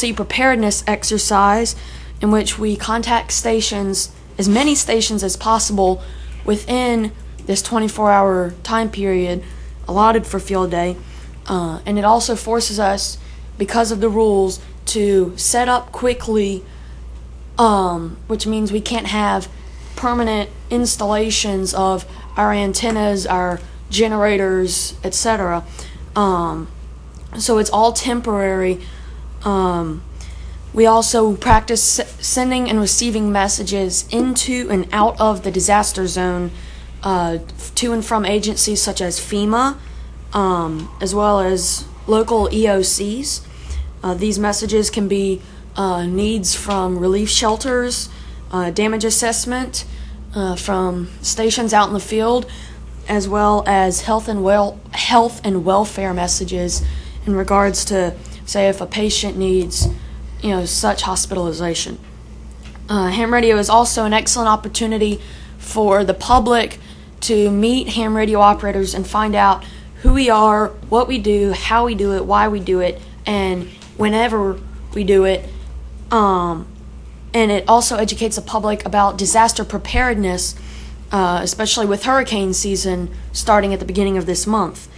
emergency preparedness exercise in which we contact stations, as many stations as possible within this 24 hour time period allotted for field day. Uh, and it also forces us, because of the rules, to set up quickly, um, which means we can't have permanent installations of our antennas, our generators, etc. Um, so it's all temporary. Um, we also practice sending and receiving messages into and out of the disaster zone uh, to and from agencies such as FEMA, um, as well as local EOCs. Uh, these messages can be uh, needs from relief shelters, uh, damage assessment uh, from stations out in the field, as well as health and well health and welfare messages in regards to say if a patient needs you know such hospitalization. Uh, ham radio is also an excellent opportunity for the public to meet ham radio operators and find out who we are, what we do, how we do it, why we do it, and whenever we do it. Um, and it also educates the public about disaster preparedness, uh, especially with hurricane season starting at the beginning of this month.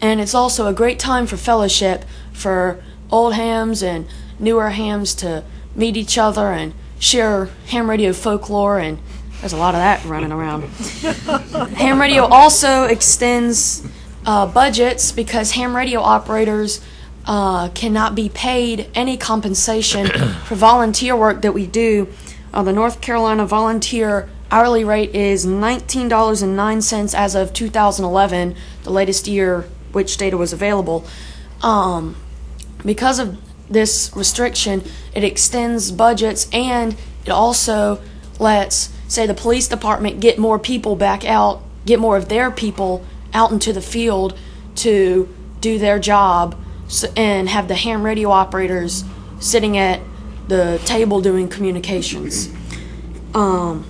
And it's also a great time for fellowship for old hams and newer hams to meet each other and share ham radio folklore and there's a lot of that running around. ham radio also extends uh, budgets because ham radio operators uh, cannot be paid any compensation for volunteer work that we do. Uh, the North Carolina volunteer hourly rate is $19.09 as of 2011, the latest year which data was available. Um, because of this restriction, it extends budgets and it also lets, say, the police department get more people back out, get more of their people out into the field to do their job and have the ham radio operators sitting at the table doing communications. Um,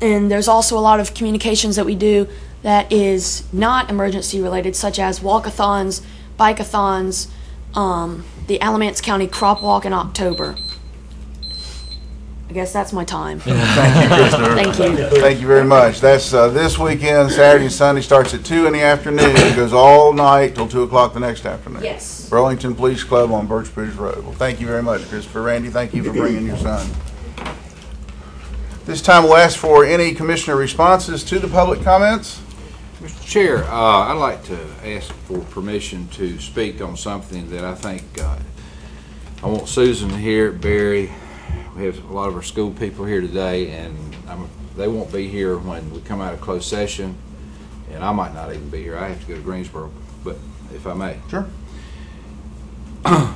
and there's also a lot of communications that we do that is not emergency related, such as walkathons, bikeathons, um, the Alamance County Crop Walk in October. I guess that's my time. Thank you, Christopher. Thank you. Thank you very much. That's uh, this weekend, Saturday and Sunday, starts at 2 in the afternoon, goes all night till 2 o'clock the next afternoon. Yes. Burlington Police Club on Birch Bridge Road. Well, thank you very much, Christopher. Randy, thank you for bringing your son. This time we'll ask for any commissioner responses to the public comments. Mr. Chair, uh, I'd like to ask for permission to speak on something that I think, uh, I want Susan here, Barry, we have a lot of our school people here today, and I'm, they won't be here when we come out of closed session, and I might not even be here. I have to go to Greensboro, but if I may. Sure.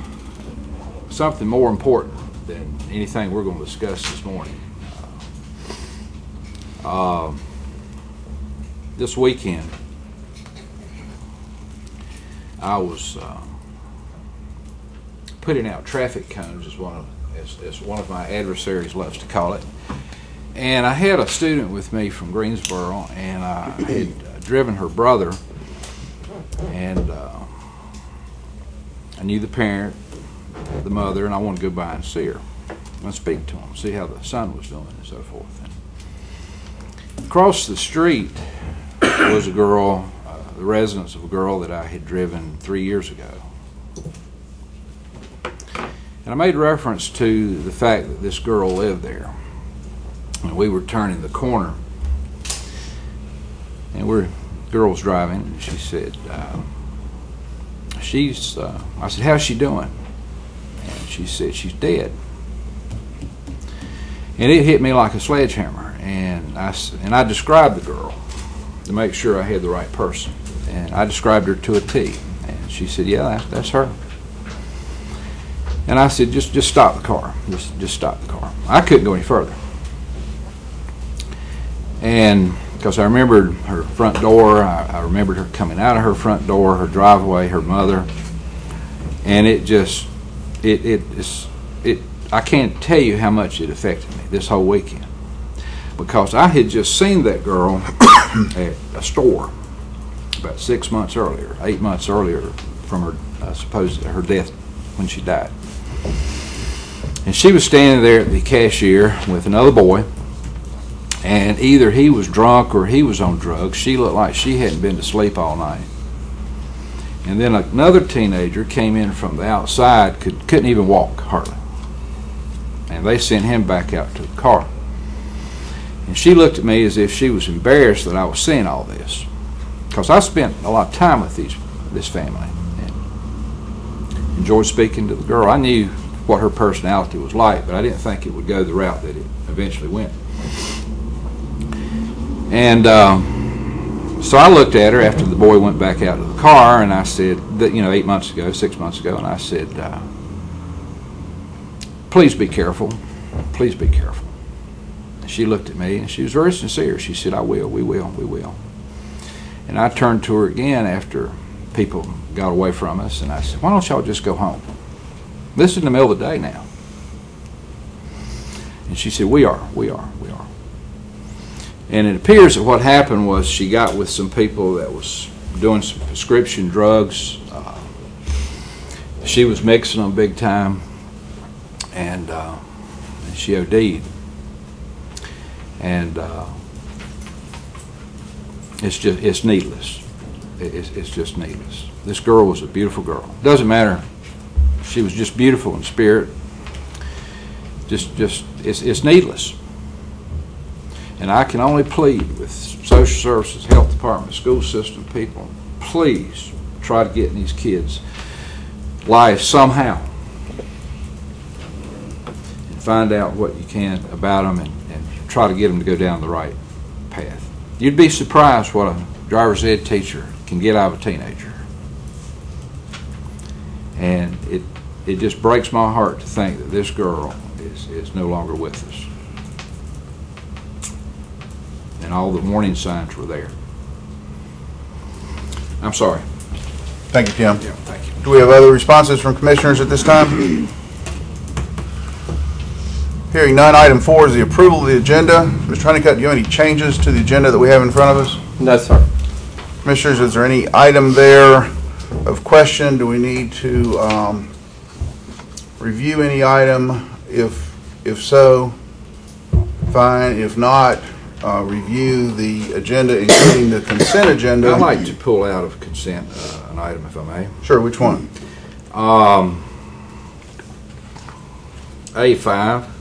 Something more important than anything we're going to discuss this morning. Uh, um, This weekend, I was uh, putting out traffic cones, as one of as, as one of my adversaries loves to call it. And I had a student with me from Greensboro, and I had uh, driven her brother, and uh, I knew the parent, the mother, and I wanted to go by and see her and speak to him, see how the son was doing, and so forth. And across the street was a girl, uh, the residence of a girl that I had driven three years ago. And I made reference to the fact that this girl lived there. And we were turning the corner. And we're, girl was driving, and she said, uh, she's, uh, I said, how's she doing? And she said, she's dead. And it hit me like a sledgehammer. And I, and I described the girl to make sure I had the right person. And I described her to a T. And she said, yeah, that's, that's her. And I said, just just stop the car. Just just stop the car. I couldn't go any further. And because I remembered her front door, I, I remembered her coming out of her front door, her driveway, her mother, and it just it it is it. I can't tell you how much it affected me this whole weekend because I had just seen that girl at a store about six months earlier, eight months earlier from her uh, supposed her death when she died. And she was standing there at the cashier with another boy, and either he was drunk or he was on drugs. She looked like she hadn't been to sleep all night. And then another teenager came in from the outside, could, couldn't even walk hardly. And they sent him back out to the car. And she looked at me as if she was embarrassed that I was seeing all this. Because I spent a lot of time with these, this family and enjoyed speaking to the girl. I knew what her personality was like, but I didn't think it would go the route that it eventually went. And um, so I looked at her after the boy went back out to the car, and I said, that, you know, eight months ago, six months ago, and I said, uh, please be careful. Please be careful. She looked at me, and she was very sincere. She said, I will, we will, we will. And I turned to her again after people got away from us, and I said, why don't y'all just go home? This is in the middle of the day now. And she said, we are, we are, we are. And it appears that what happened was she got with some people that was doing some prescription drugs. Uh, she was mixing them big time, and, uh, and she OD'd. And uh, it's just it's needless. It's, it's just needless. This girl was a beautiful girl. Doesn't matter. She was just beautiful in spirit. Just just it's it's needless. And I can only plead with social services, health department, school system people, please try to get in these kids' lives somehow and find out what you can about them and, and try to get them to go down the right path. You'd be surprised what a driver's ed teacher can get out of a teenager. And it, it just breaks my heart to think that this girl is, is no longer with us. And all the warning signs were there. I'm sorry. Thank you, Tim. Yeah, thank you. Do we have other responses from commissioners at this time? Hearing none, item four is the approval of the agenda. Mr. Honeycutt, do you have any changes to the agenda that we have in front of us? No, sir. Commissioners, is there any item there of question? Do we need to um, review any item? If, if so, fine. If not, uh, review the agenda, including the consent agenda. I'd like to pull out of consent uh, an item, if I may. Sure, which one? Um, A5.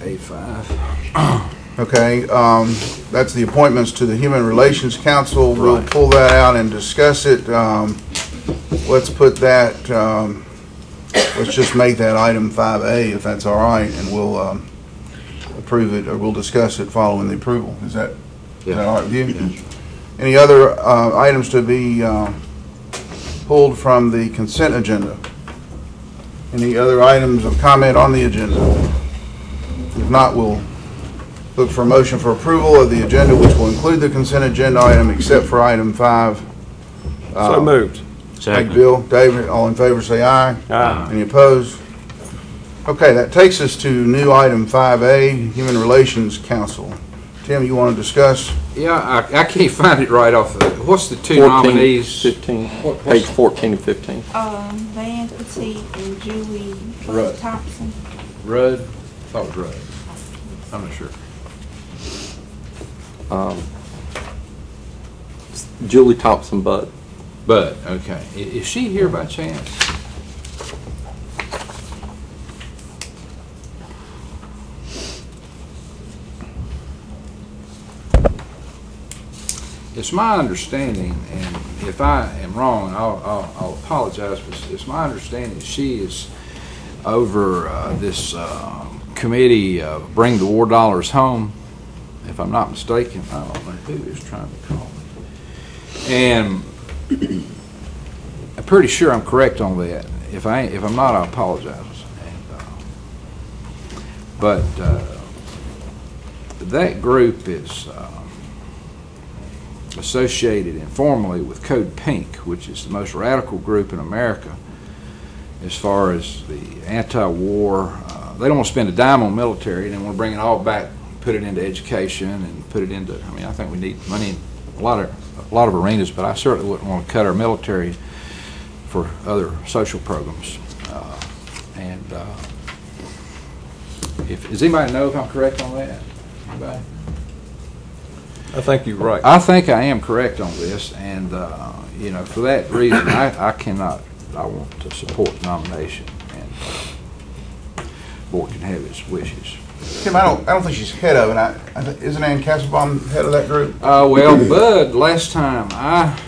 A5. Okay, um, that's the appointments to the Human Relations Council. We'll Right. pull that out and discuss it. Um, Let's put that, um, let's just make that item 5A, if that's all right, and we'll um, approve it, or we'll discuss it following the approval. Is that, is that all right with you? Any other uh, items to be uh, pulled from the consent agenda? Any other items of comment on the agenda? If not, we'll Look for a motion for approval of the agenda, which will include the consent agenda item except for item five. So Uh, moved. Thank you, Bill. David, all in favor, say aye. Aye. Any opposed? Okay, that takes us to new item 5A, Human Relations Council. Tim, you want to discuss? Yeah, I, I can't find it right off the, what's the two 14, nominees? 15, What- page what's- 14 and 15. Um, Van Petit and Julie Right. Thompson. Rudd? I Thought it was Rudd. I'm not sure. Um, Julie Thompson Budd. Bud, okay. I- Is she here by chance? It's my understanding, and if I am wrong, I'll, I'll, I'll apologize, but it's my understanding she is over uh, this uh, committee, uh, Bring the War Dollars Home, if I'm not mistaken. I don't know who is trying to call me. And I'm pretty sure I'm correct on that. If I if I'm not, I apologize. And, uh, But uh, that group is um, associated informally with Code Pink, which is the most radical group in America as far as the anti-war. They don't want to spend a dime on military, they want to bring it all back, put it into education and put it into, I mean, I think we need money in a lot of, a lot of arenas, but I certainly wouldn't want to cut our military for other social programs. Uh, And uh, if, does anybody know if I'm correct on that? Anybody? I think you're right. I think I am correct on this, and, uh, you know, for that reason, I, I cannot, I want to support the nomination, and board can have its wishes. Tim, I don't, I don't think she's head of it. I, I thi- isn't Ann Castlebaum head of that group? Uh, well, Bud, last time I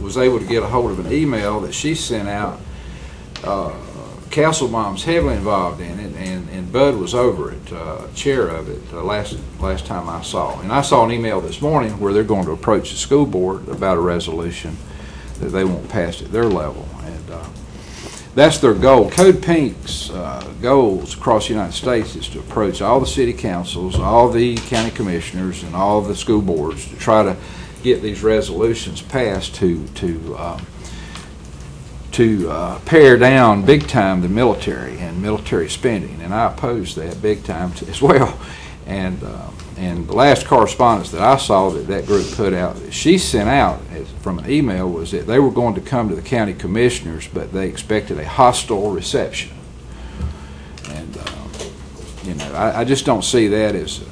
was able to get a hold of an email that she sent out, uh, Castlebaum's heavily involved in it, and, and Bud was over it, uh, chair of it, uh, last, last time I saw. And I saw an email this morning where they're going to approach the school board about a resolution that they won't pass at their level. That's their goal. Code Pink's uh, goals across the United States is to approach all the city councils, all the county commissioners, and all the school boards to try to get these resolutions passed to, to, um, to uh, pare down big time the military and military spending, and I oppose that big time as well. And, um, and the last correspondence that I saw that that group put out, that she sent out as- from an email was that they were going to come to the county commissioners, but they expected a hostile reception. And, um, you know, I, I just don't see that as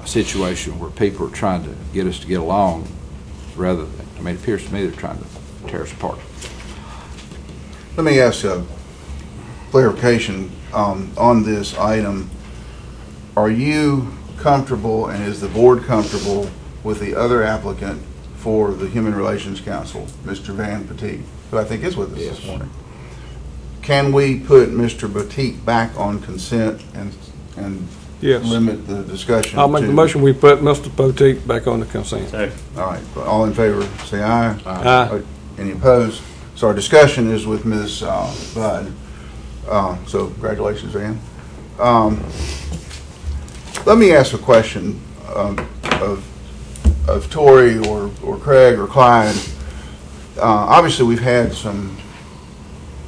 a situation where people are trying to get us to get along rather than, I mean, it appears to me they're trying to tear us apart. Let me ask a clarification um, on this item. Are you comfortable, and is the board comfortable with the other applicant for the Human Relations Council, Mr. Van Petit, who I think is with us this morning? Can we put Mr. Petit back on consent and, and Yes. limit the discussion I'll make the motion, we put Mr. Poteet back on the consent. All right, all in favor, say aye. Aye. Any opposed? So our discussion is with Ms. uh, Bud. Uh, So congratulations, Ann. Um, Let me ask a question um, of of Tori or or Craig or Clyde. Uh, Obviously, we've had some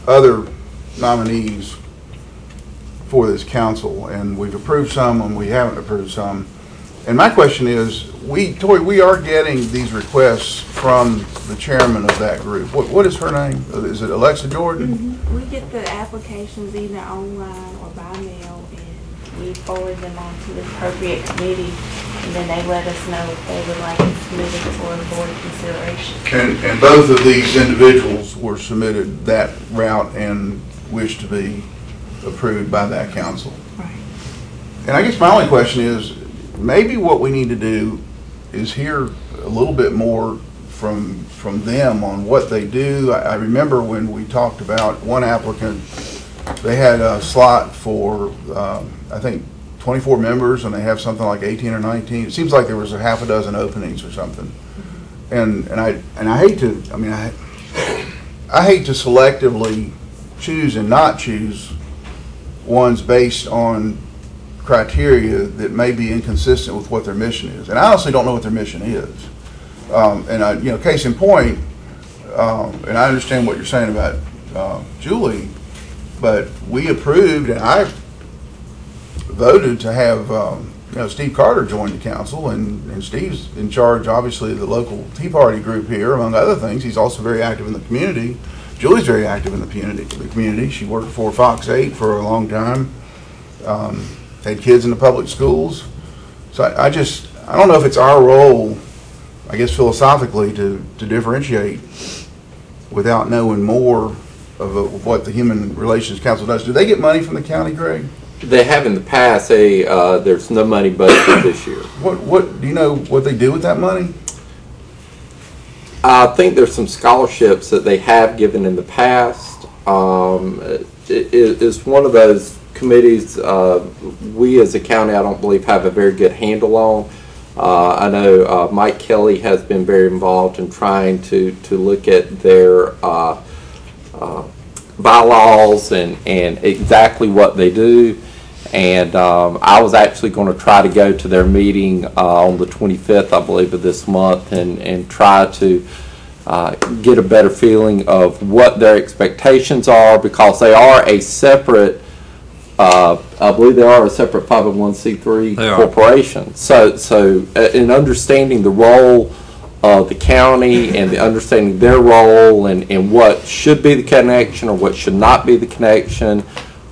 other nominees for this council, and we've approved some and we haven't approved some. And my question is, we, Tori, we are getting these requests from the chairman of that group. What, what is her name? Is it Alexa Jordan? We get the applications either online or by mail, we forward them on to the appropriate committee, and then they let us know if they would like to submit it for board consideration. And, and both of these individuals were submitted that route and wish to be approved by that council. Right. And I guess my only question is, maybe what we need to do is hear a little bit more from, from them on what they do. I, I remember when we talked about one applicant, they had a slot for, um, I think, 24 members, and they have something like 18 or 19. It seems like there was a half a dozen openings or something. And, and I, and I hate to, I mean, I, I hate to selectively choose and not choose ones based on criteria that may be inconsistent with what their mission is. And I honestly don't know what their mission is. Um, and I, you know, case in point, um, and I understand what you're saying about, uh, Julie, but we approved and I voted to have, um, you know, Steve Carter join the council and, and Steve's in charge, obviously, of the local Tea Party group here, among other things. He's also very active in the community. Julie's very active in the community, the community. She worked for Fox 8 for a long time. Um, had kids in the public schools. So I, I just, I don't know if it's our role, I guess philosophically, to, to differentiate without knowing more of uh, what the Human Relations Council does. Do they get money from the county, Greg? They have in the past, they, uh, there's no money budgeted this year. What, what, do you know what they do with that money? I think there's some scholarships that they have given in the past. Um, it, it- it's one of those committees, uh, we as a county, I don't believe have a very good handle on. Uh, I know, uh, Mike Kelly has been very involved in trying to, to look at their, uh, uh, bylaws and, and exactly what they do. And um, I was actually going to try to go to their meeting uh, on the 25th, I believe, of this month and, and try to uh, get a better feeling of what their expectations are because they are a separate, uh, I believe they are a separate 501c3 They are. corporation. So, so uh, in understanding the role of the county and the understanding their role and, and what should be the connection or what should not be the connection.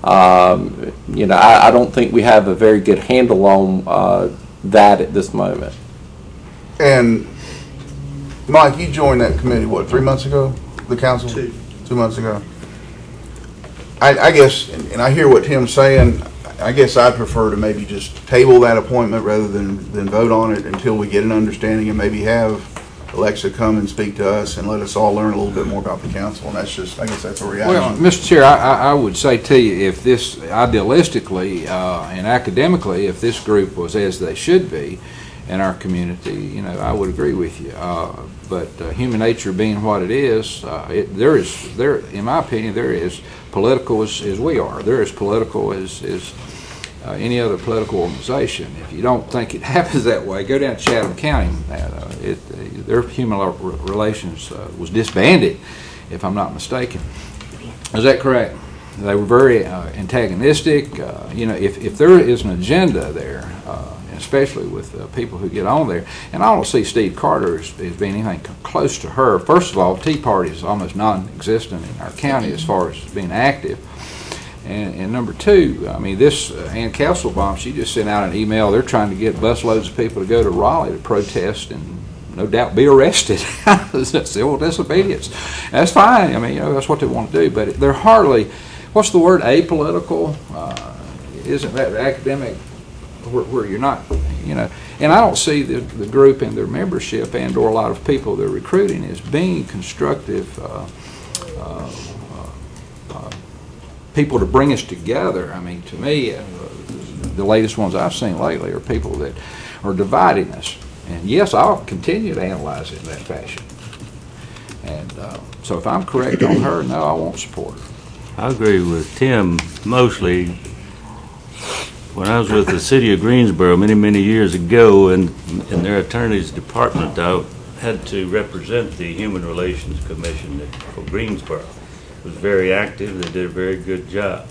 Um, you know, I, I don't think we have a very good handle on, uh, that at this moment. And, Mike, you joined that committee, what, three months ago? The council? Two. Two months ago? I, I guess, and I hear what Tim's saying, I guess I'd prefer to maybe just table that appointment rather than, than vote on it until we get an understanding and maybe have Alexa come and speak to us and let us all learn a little bit more about the council, and that's just, I guess that's a reaction. Well. Mr. Chair, I, I would say to you, if this, idealistically uh, and academically, if this group was as they should be in our community, you know, I would agree with you. Uh, But uh, human nature being what it is, uh, it, there is, there, in my opinion, there is political as, as we are. They're as political as, as uh, any other political organization. If you don't think it happens that way, go down to Chatham County. Uh, it, uh, their human relations uh, was disbanded, if I'm not mistaken. Is that correct? They were very uh, antagonistic. Uh, you know, if, if there is an agenda there, especially with people who get on there, and I don't see Steve Carter as, as being anything close to her. First of all, Tea Party is almost non-existent in our county as far as being active. And, and number two, I mean, this uh, Ann Castlebaum, she just sent out an email. They're trying to get busloads of people to go to Raleigh to protest and no doubt be arrested. Civil disobedience. That's fine. I mean, you know, that's what they want to do. But they're hardly, what's the word, apolitical? Uh, isn't that academic where, where you're not, you know? And I don't see the, the group and their membership and or a lot of people they're recruiting as being constructive uh, uh, people to bring us together. I mean, to me, uh, the latest ones I've seen lately are people that are dividing us. And yes, I'll continue to analyze it in that fashion. And uh, so if I'm correct on her, no, I won't support her. I agree with Tim mostly. When I was with the city of Greensboro many, many years ago, and in their attorney's department, I had to represent the Human Relations Commission for Greensboro. Was very active, they did a very good job.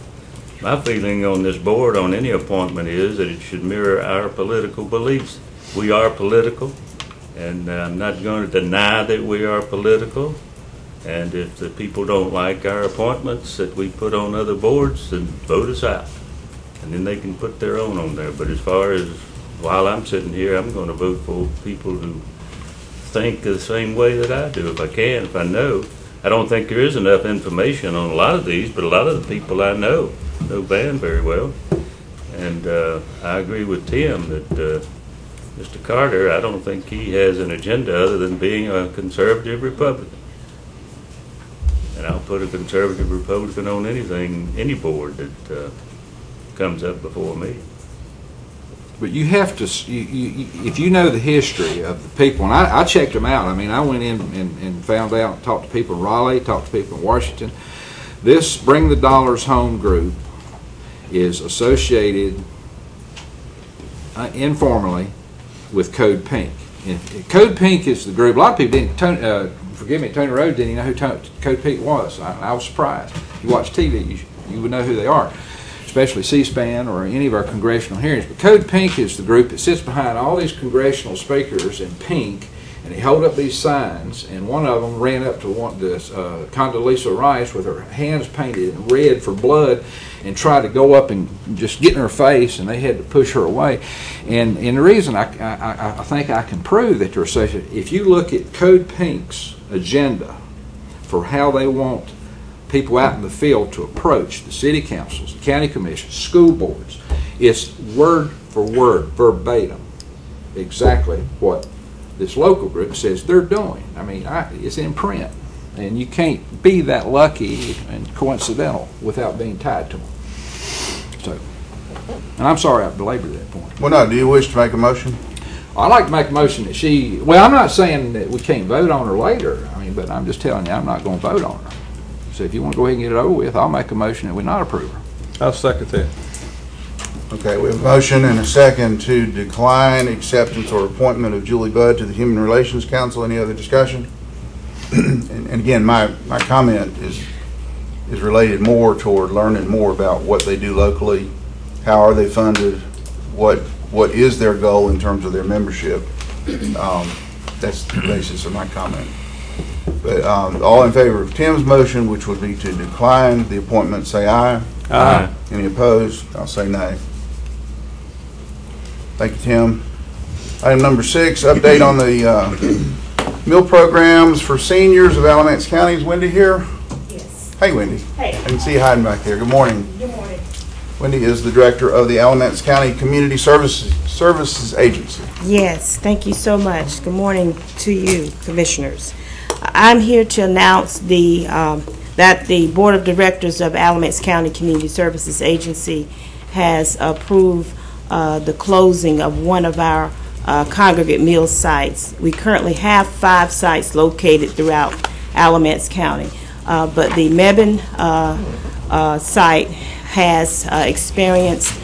My feeling on this board, on any appointment, is that it should mirror our political beliefs. We are political, and I'm not going to deny that we are political. And if the people don't like our appointments that we put on other boards, then vote us out. And then they can put their own on there. But as far as, while I'm sitting here, I'm gonna vote for people who think the same way that I do, if I can, if I know. I don't think there is enough information on a lot of these, but a lot of the people I know, know Van very well. And, uh, I agree with Tim that, uh, Mr. Carter, I don't think he has an agenda other than being a conservative Republican. And I'll put a conservative Republican on anything, any board that uh, comes up before me. But you have to, you, you, if you know the history of the people, and I, I checked them out. I mean, I went in and, and found out, talked to people in Raleigh, talked to people in Washington. This Bring the Dollars Home group is associated uh, informally with Code Pink. And Code Pink is the group, a lot of people didn't, Tony, uh, forgive me, Tony Rhodes didn't even know who Tony, Code Pink was. I, I was surprised. If you watch TV, you, you would know who they are especially C-SPAN or any of our congressional hearings. But Code Pink is the group that sits behind all these congressional speakers in pink, and they hold up these signs, and one of them ran up to one, this uh, Condoleezza Rice with her hands painted red for blood and tried to go up and just get in her face, and they had to push her away. And, and the reason I, I, I think I can prove that they're associated, if you look at Code Pink's agenda for how they want people out in the field to approach the city councils, the county commissions, school boards. It's word for word, verbatim, exactly what this local group says they're doing. I mean, I, it's in print, and you can't be that lucky and coincidental without being tied to them. So, and I'm sorry I belabored that point. Well, no, do you wish to make a motion? I'd like to make a motion that she, well, I'm not saying that we can't vote on her later, I mean, but I'm just telling you, I'm not gonna vote on her. So if you wanna go ahead and get it over with, I'll make a motion that we not approve her. I'll second that. Okay, we have a motion and a second to decline acceptance or appointment of Julie Budd to the Human Relations Council. Any other discussion? And and again, my, my comment is, is related more toward learning more about what they do locally, how are they funded, what, what is their goal in terms of their membership. Um, that's the basis of my comment. But, um, all in favor of Tim's motion, which would be to decline the appointment, say aye. Aye. Any opposed? I'll say nay. Thank you, Tim. Item number six, update on the uh, meal programs for seniors of Alamance County. Is Wendy here? Yes. Hey, Wendy. Hey, I can see you hiding back there. Good morning. good morning. Wendy is the director of the Alamance County Community Services Services Agency. Yes, thank you so much. Good morning to you, Commissioners. I'm here to announce the, um, that the Board of Directors of Alamance County Community Services Agency has approved uh, the closing of one of our uh, congregate meal sites. We currently have five sites located throughout Alamance County, Uh, but the Mebane uh, uh, site has uh, experienced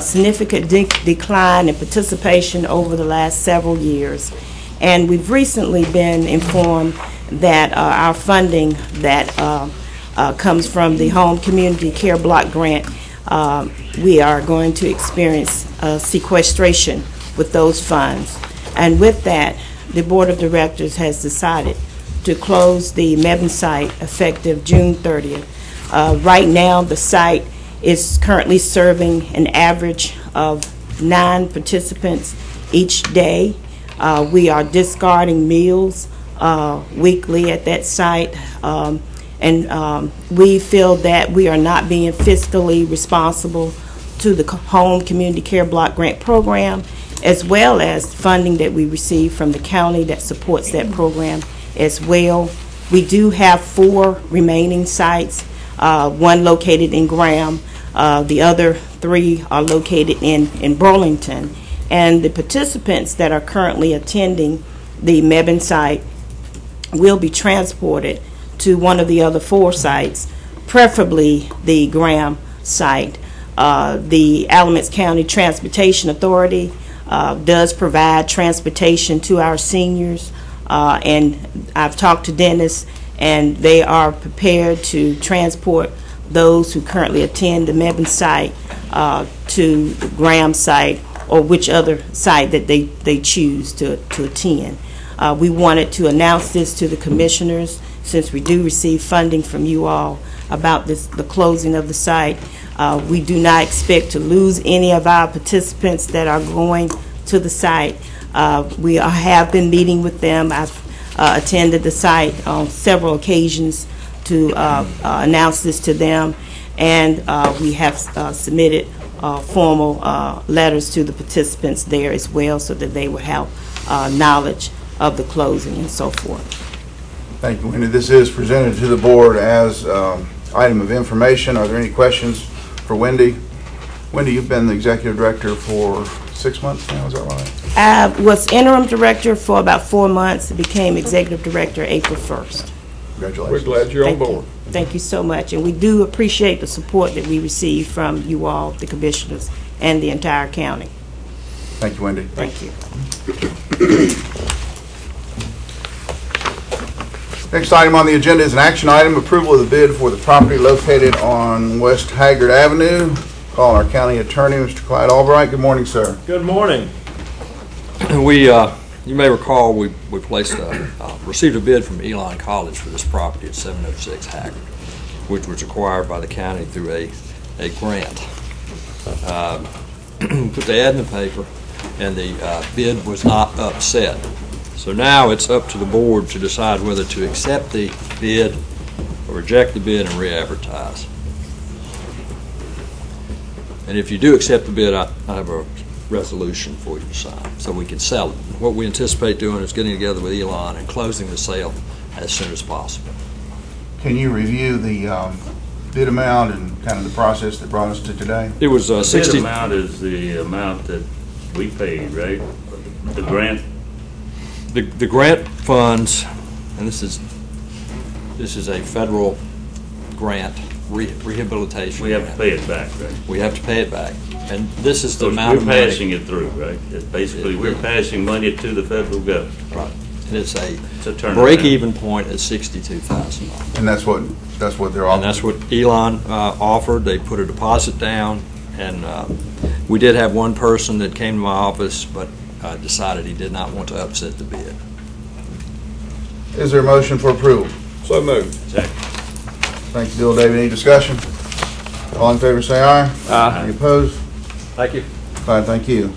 significant de- decline in participation over the last several years. And we've recently been informed that uh, our funding that uh, uh, comes from the Home Community Care Block Grant, uh, we are going to experience sequestration with those funds. And with that, the Board of Directors has decided to close the Mebane site effective June 30th. Uh, Right now, the site is currently serving an average of nine participants each day. Uh, We are discarding meals uh, weekly at that site, um, and um, we feel that we are not being fiscally responsible to the Home Community Care Block Grant Program, as well as funding that we receive from the county that supports that program as well. We do have four remaining sites, uh, one located in Graham, uh, the other three are located in, in Burlington. And the participants that are currently attending the Mebane site will be transported to one of the other four sites, preferably the Graham site. Uh, The Alamance County Transportation Authority uh, does provide transportation to our seniors, uh, and I've talked to Dennis, and they are prepared to transport those who currently attend the Mebane site uh, to the Graham site or which other site that they, they choose to, to attend. Uh, We wanted to announce this to the commissioners, since we do receive funding from you all about this, the closing of the site. Uh, We do not expect to lose any of our participants that are going to the site. Uh, We are- have been meeting with them. I've uh, attended the site on several occasions to uh, uh, announce this to them, and we have submitted formal letters to the participants there as well, so that they would have knowledge of the closing and so forth. Thank you, Wendy. This is presented to the board as um, item of information. Are there any questions for Wendy? Wendy, you've been the executive director for six months now, is that right? I was interim director for about four months, became executive director April 1st. Congratulations. We're glad you're on Thank you. board. Thank you so much, and we do appreciate the support that we receive from you all, the commissioners, and the entire county. Thank you, Wendy. Thank you. Next item on the agenda is an action item, approval of the bid for the property located on West Haggard Avenue. Call our county attorney, Mr. Clyde Albright. Good morning, sir. Good morning. We, uh, you may recall, we we placed a, uh, received a bid from Elon College for this property at 706 Haggard, which was acquired by the county through a, a grant. Um, Put the ad in the paper, and the uh, bid was not upset. So now it's up to the board to decide whether to accept the bid or reject the bid and re-advertise. And if you do accept the bid, I I have a resolution for you to sign, so we can sell it. What we anticipate doing is getting together with Elon and closing the sale as soon as possible. Can you review the um, bid amount and kind of the process that brought us to today? It was uh, Bid 60, amount is the amount that we paid, right? The grant, the the grant funds, and this is, this is a federal grant, re- rehabilitation. we have to grant. pay it back, right? We have to pay it back. And this is the So amount we're of money. passing it through, right? It's Basically, we're passing money to the federal government. Right. And it's a It's a turnaround. break-even point at $62,000. And that's what, that's what they're And that's what Elon uh, offered. They put a deposit down, and uh, we did have one person that came to my office, but uh, decided he did not want to upset the bid. Is there a motion for approval? So moved. Thank you, Bill David. Any discussion? All in favor, say aye. Aye. Any opposed? Thank you. Fine, thank you.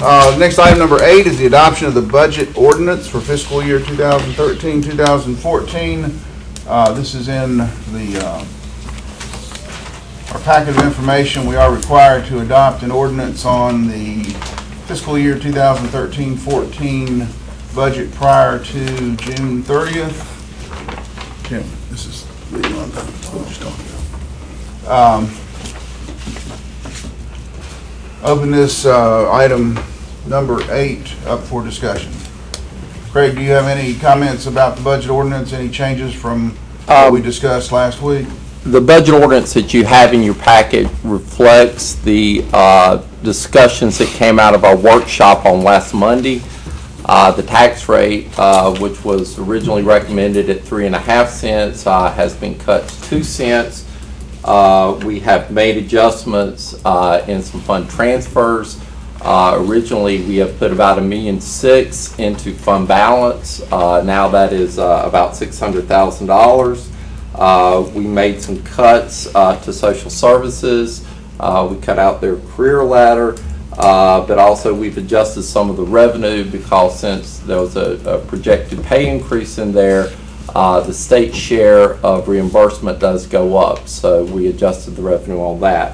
Uh, Next item, number eight, is the adoption of the budget ordinance for fiscal year 2013, 2014. Uh, This is in the, uh, our packet of information. We are required to adopt an ordinance on the fiscal year 2013-14 budget prior to June 30th. Tim, this is the we just talking about. Um, Open this uh, item number eight up for discussion. Craig, do you have any comments about the budget ordinance, any changes from what we Um, discussed last week? The budget ordinance that you have in your packet reflects the uh, discussions that came out of our workshop on last Monday. Uh, The tax rate, uh, which was originally recommended at three and a half cents, uh, has been cut to two cents. Uh, We have made adjustments uh, in some fund transfers. Uh, Originally, we have put about a million six into fund balance. Uh, Now that is uh, about $600,000. Uh, We made some cuts uh, to social services. Uh, We cut out their career ladder, but also we've adjusted some of the revenue because since there was a a projected pay increase in there, the state share of reimbursement does go up, so we adjusted the revenue on that.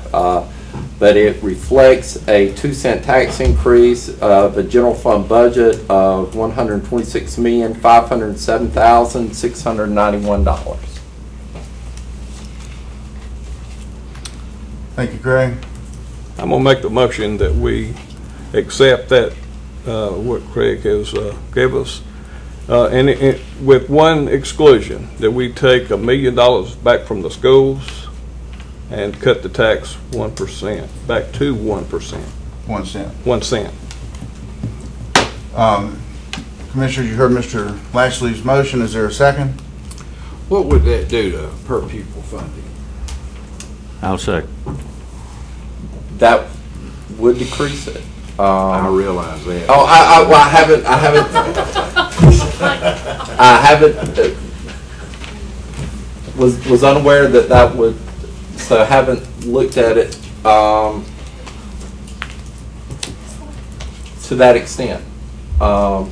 Uh, But it reflects a two cent tax increase of a general fund budget of one hundred twenty-six million, five hundred seven thousand, six hundred ninety-one dollars. Thank you, Craig. I'm gonna make the motion that we accept that, uh, what Craig has, uh, give us. Uh, and it, with one exclusion, that we take a million dollars back from the schools and cut the tax one percent, back to one percent, One cent. one cent. Um, Commissioners, you heard Mr. Lashley's motion. Is there a second? What would that do to per pupil funding? I'll second. That would decrease it. I Um, realize that. Oh, I, I, well, I haven't, I haven't, I haven't, uh, was, was unaware that that would, so I haven't looked at it, um, to that extent. Um,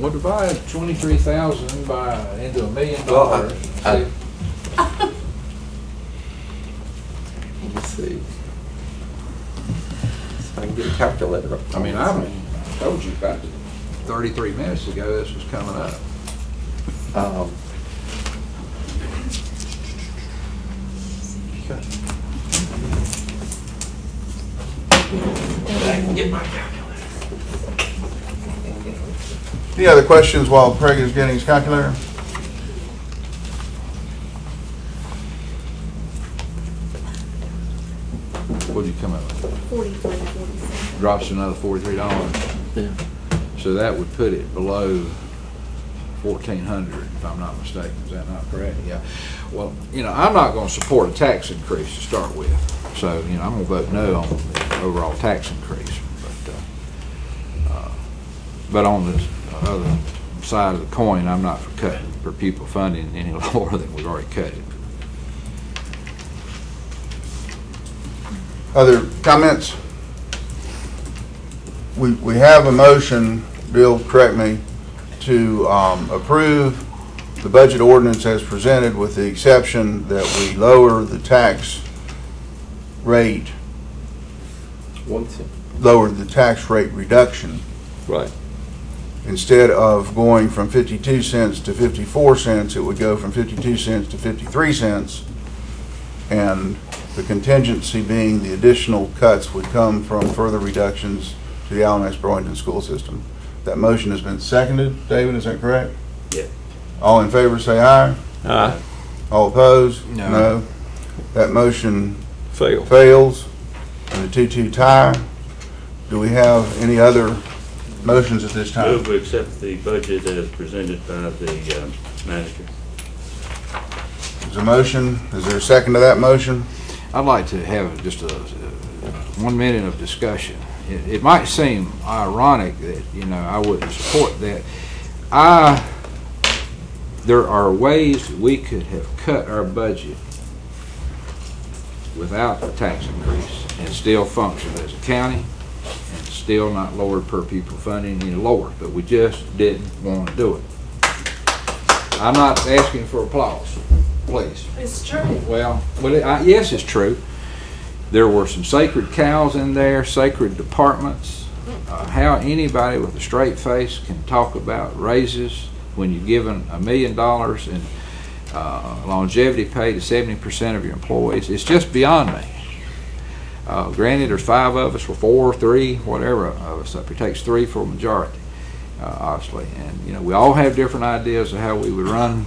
Well, divide twenty-three thousand by, into a million Well, I- dollars. I- let me see. If I can get a calculator up. I mean, I told you about thirty-three minutes ago this was coming up. Um, Any other questions while Craig is getting his calculator? What'd you come up with? Forty-three, forty-seven. Drops to another forty-three dollars. Yeah. So that would put it below fourteen hundred, if I'm not mistaken. Is that not correct? Yeah. Well, you know, I'm not gonna support a tax increase to start with. So, you know, I'm gonna vote no on the overall tax increase. But, uh, uh, but on the other side of the coin, I'm not for cutting per pupil funding any lower than we've already cut it. Other comments? We, we have a motion, Bill, correct me, to um, approve the budget ordinance as presented with the exception that we lower the tax rate, One lower the tax rate reduction. Right. Instead of going from 52 cents to 54 cents, it would go from 52 cents to 53 cents. And the contingency being the additional cuts would come from further reductions to the Alamance-Burlington school system. That motion has been seconded. David, is that correct? Yeah. All in favor, say aye. Aye. All opposed? No. That motion Fail. fails, and a two-two tie. Do we have any other motions at this time? Move to accept the budget as presented by the um, manager. There's a motion. Is there a second to that motion? I'd like to have just a, a one minute of discussion. It, it might seem ironic that, you know, I wouldn't support that. I, there are ways that we could have cut our budget without the tax increase and still function as a county and still not lower per pupil funding any lower, but we just didn't want to do it. I'm not asking for applause, please. It's true. Well, well, it- I- yes, it's true. There were some sacred cows in there, sacred departments. Uh, How anybody with a straight face can talk about raises when you're given a million dollars in uh, longevity pay to seventy percent of your employees, it's just beyond me. Uh, Granted, there's five of us, or four, three, whatever of us, it takes three for a majority, uh, obviously. And, you know, we all have different ideas of how we would run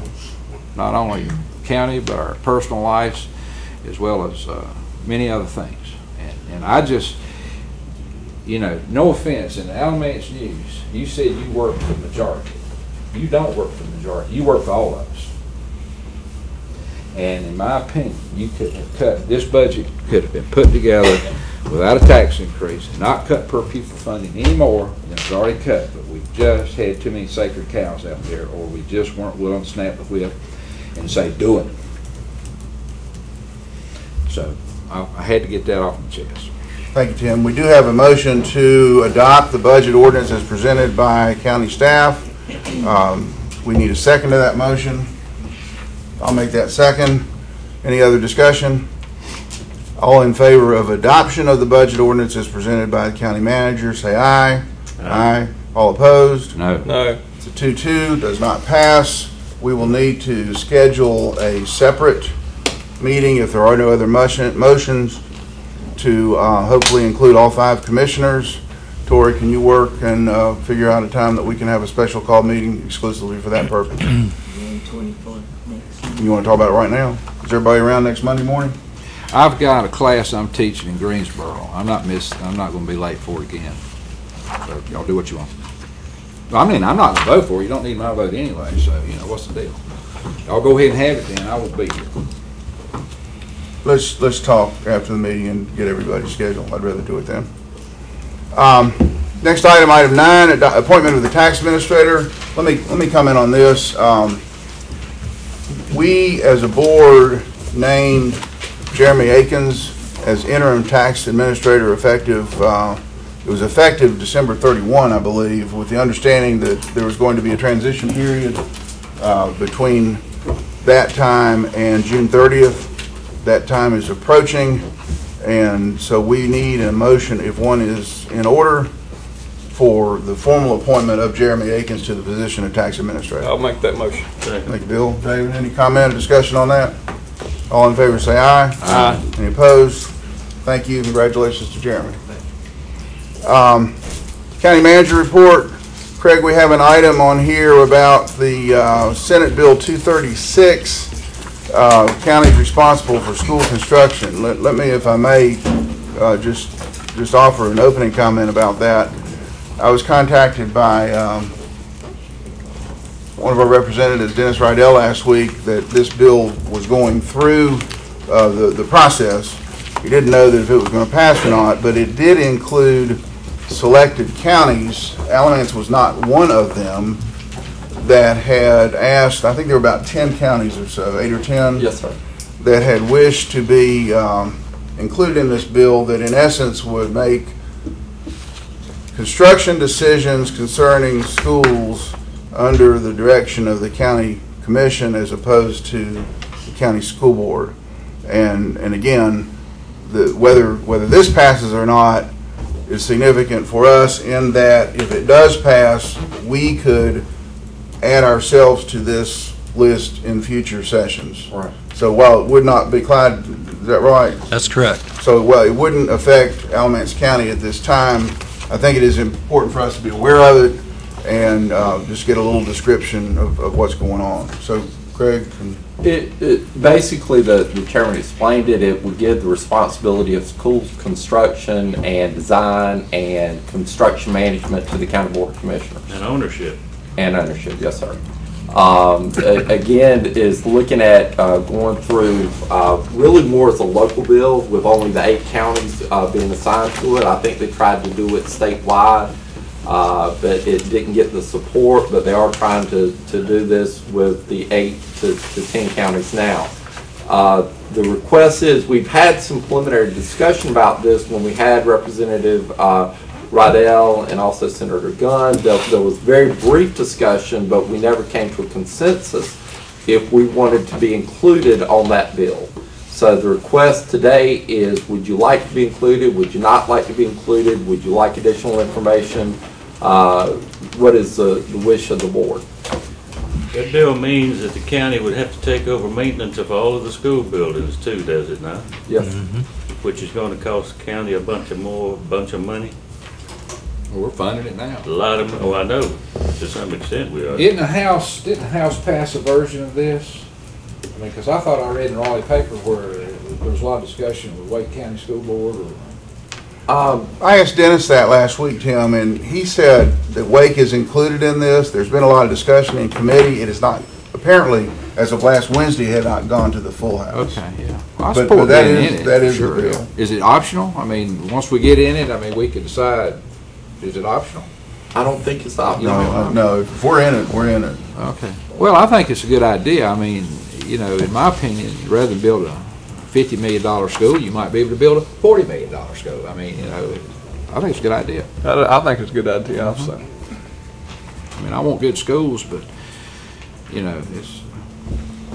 not only county, but our personal lives, as well as uh, many other things. And, and I just, you know, no offense, in the Alamance News, you said you work for the majority. You don't work for the majority, you work for all of us. And in my opinion, you could have cut, this budget could have been put together without a tax increase, not cut per pupil funding any more than it's already cut, but we just had too many sacred cows out there, or we just weren't willing to snap the whip and say, do it. So, I, I had to get that off my chest. Thank you, Tim. We do have a motion to adopt the budget ordinance as presented by county staff. Um, We need a second to that motion. I'll make that second. Any other discussion? All in favor of adoption of the budget ordinance as presented by the county manager, say aye. Aye. All opposed? No. No, It's a two-two, does not pass. We will need to schedule a separate meeting if there are no other motion- motions to uh, hopefully include all five commissioners. Tori, can you work and uh, figure out a time that we can have a special call meeting exclusively for that purpose? June twenty-fourth next. You want to talk about it right now? Is everybody around next Monday morning? I've got a class I'm teaching in Greensboro. I'm not miss, I'm not gonna be late for it again. So y'all do what you want. I mean, I'm not gonna vote for it. You don't need my vote anyway, so, you know, what's the deal? Y'all go ahead and have it then. I will be here. Let's, let's talk after the meeting and get everybody's schedule. I'd rather do it then. Um, Next item, item nine, appointment of the tax administrator. Let me, let me comment on this. Um, We, as a board, named Jeremy Akins as interim tax administrator effective, uh, it was effective December 31, I believe, with the understanding that there was going to be a transition period uh, between that time and June 30th. That time is approaching, and so we need a motion, if one is in order, for the formal appointment of Jeremy Akins to the position of tax administrator. I'll make that motion. Thank you, Bill. David, any comment or discussion on that? All in favor, say aye. Aye. Any opposed? Thank you, congratulations to Jeremy. Um, County manager report. Craig, we have an item on here about the uh, Senate Bill 236, uh, counties responsible for school construction. Let let me, if I may, uh, just, just offer an opening comment about that. I was contacted by um, one of our representatives, Dennis Riddell, last week, that this bill was going through uh, the, the process. He didn't know that if it was going to pass or not, but it did include selected counties. Alamance was not one of them that had asked, I think there were about 10 counties or so, eight or 10? Yes, sir. that had wished to be um, included in this bill that in essence would make construction decisions concerning schools under the direction of the county commission as opposed to the county school board. And, and again, the, whether, whether this passes or not is significant for us in that if it does pass, we could add ourselves to this list in future sessions. Right. So while it would not be Clyde, is that right? That's correct. So, well, it wouldn't affect Alamance County at this time. I think it is important for us to be aware of it and uh, just get a little description of, of what's going on. So Craig, can- It, it, basically, the, the chairman explained it, it would give the responsibility of school construction and design and construction management to the county board of commissioners And ownership. And ownership, yes, sir. um, again, is looking at uh, going through uh, really more as a local bill with only the eight counties uh, being assigned to it. I think they tried to do it statewide, uh, but it didn't get the support, but they are trying to, to do this with the eight to, to 10 counties now. Uh, The request is, we've had some preliminary discussion about this when we had Representative uh, Riddell and also Senator Gunn. There there was very brief discussion, but we never came to a consensus if we wanted to be included on that bill. So the request today is, would you like to be included? Would you not like to be included? Would you like additional information? Uh, What is the the wish of the board? That bill means that the county would have to take over maintenance of all of the school buildings too, does it not? Yes. Which is gonna cost the county a bunch of more, bunch of money, We're funding it now. a lot of, oh, I know, to some extent we are. Didn't the House, didn't the House pass a version of this? I mean, because I thought I read in the Raleigh paper where there was a lot of discussion with Wake County School Board or Um, I asked Dennis that last week, Tim, and he said that Wake is included in this. There's been a lot of discussion in committee. It is not, apparently, as of last Wednesday, had not gone to the full house. Okay, yeah. Well, I But- support but that being is- in it, that is the sure, bill. Is it optional? I mean, once we get in it, I mean, we can decide, is it optional? I don't think it's optional. No, uh, no, if we're in it, we're in it. Okay. Well, I think it's a good idea. I mean, you know, in my opinion, rather than build a fifty million dollar school, you might be able to build a forty million dollar school. I mean, you know, I think it's a good idea. I, I think it's a good idea also. I mean, I want good schools, but, you know, it's,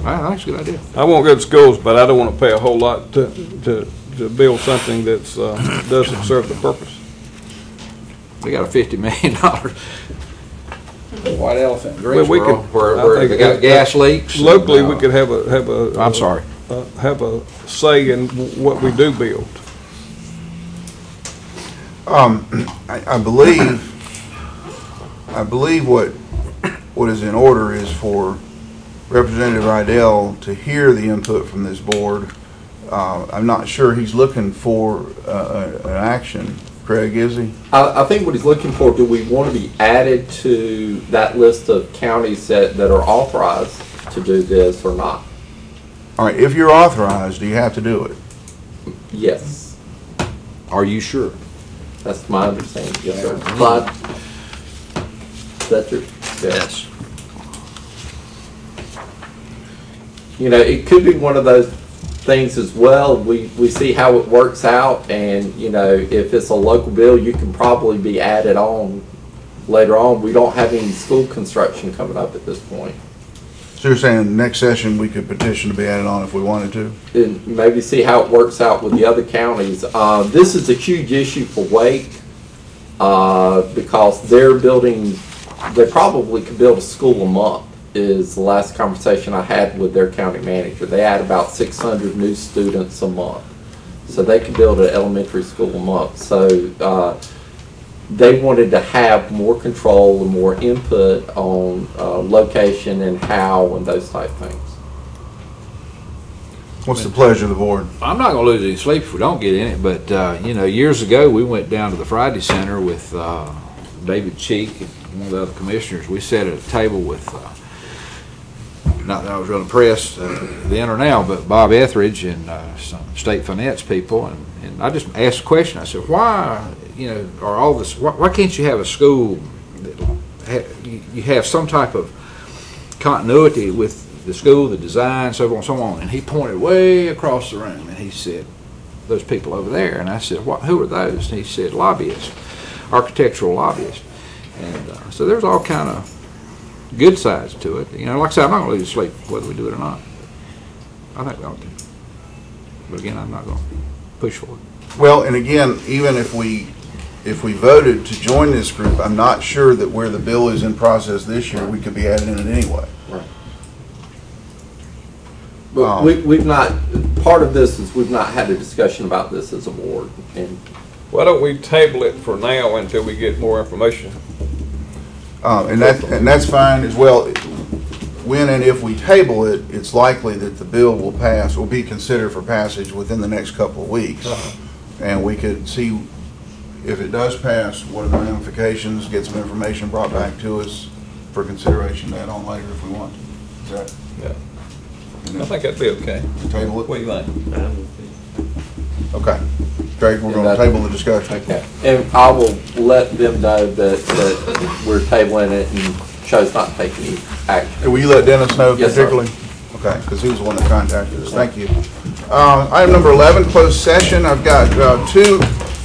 I I think it's a good idea. I want good schools, but I don't want to pay a whole lot to, to, to build something that's, uh, doesn't serve the purpose. They got a fifty million dollar white elephant in Well, we Greensboro, could- where, I where think they got that- gas leaks. and, Locally, we uh, could have a, have a. I'm sorry. uh, Have a say in what we do build. Um, I, I believe, I believe what, what is in order is for Representative Riddell to hear the input from this board. Uh, I'm not sure he's looking for, uh, an action. Craig, is he? I, I think what he's looking for, do we want to be added to that list of counties that, that are authorized to do this or not? All right, if you're authorized, do you have to do it? Yes, Are you sure? that's my understanding, yes, sir. Clyde? Is that true? Yes. You know, it could be one of those things as well, we, we see how it works out, and, you know, if it's a local bill, you can probably be added on later on. We don't have any school construction coming up at this point. So you're saying next session, we could petition to be added on if we wanted to? and maybe see how it works out with the other counties. Uh, this is a huge issue for Wake, uh, because they're building, they probably could build a school a month, is the last conversation I had with their county manager. They add about six hundred new students a month. So they could build an elementary school a month. So, uh, they wanted to have more control and more input on, uh, location and how and those type things. What's the pleasure of the board? I'm not gonna lose any sleep if we don't get in it, but, uh, you know, years ago, we went down to the Friday Center with, uh, David Cheek and one of the other commissioners. We sat at a table with, uh, not that I was real impressed, uh, then or now, but Bob Etheridge and, uh, some state finance people, and, and I just asked a question. I said, why, you know, are all this, why, why can't you have a school that, ha- you, have some type of continuity with the school, the design, so on and so on. And he pointed way across the room and he said, those people over there. And I said, what, who are those? And he said, lobbyists, architectural lobbyists. And uh, so there's all kind of good sides to it. You know, like I said, I'm not going to lose sleep whether we do it or not. I think we ought to. But again, I'm not going to push for it. Well, and again, even if we, if we voted to join this group, I'm not sure that where the bill is in process this year, we could be added in it anyway. Right. But Um, we, we've not, part of this is we've not had a discussion about this as a board. And Why don't we table it for now until we get more information? Uh, and that, and that's fine as well. When and if we table it, it's likely that the bill will pass, will be considered for passage within the next couple of weeks. And we could see if it does pass, what are the ramifications, get some information brought back to us. for consideration to add on later if we want. Is that? Yeah. I think that'd be okay. Table it? What do you think? Okay. Greg, we're gonna table the discussion. Okay, and I will let them know that, that we're tabling it and chose not to take any action. Will you let Dennis know Yes, sir. particularly? Okay, because he was the one that contacted us. Thank you. Uh, Item number 11, closed session. I've got uh, two,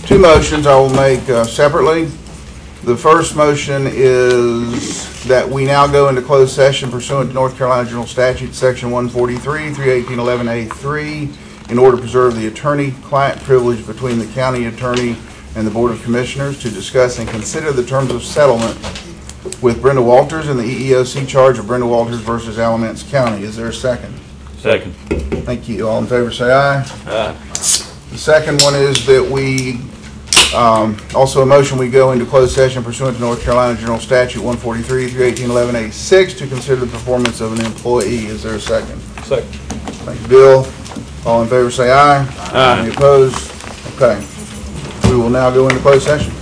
two motions I will make uh, separately. The first motion is that we now go into closed session pursuant to North Carolina General Statute, Section 143, 31811A3, in order to preserve the attorney-client privilege between the county attorney and the Board of Commissioners to discuss and consider the terms of settlement with Brenda Walters and the EEOC charge of Brenda Walters versus Alamance County. Is there a second? Second. Thank you. All in favor, say aye. Aye. The second one is that we, um, also a motion, we go into closed session pursuant to North Carolina General Statute 143, 31811A6 to consider the performance of an employee. Is there a second? Second. Thank you, Bill. All in favor, say aye. Aye. Any opposed? Okay. We will now go into closed session.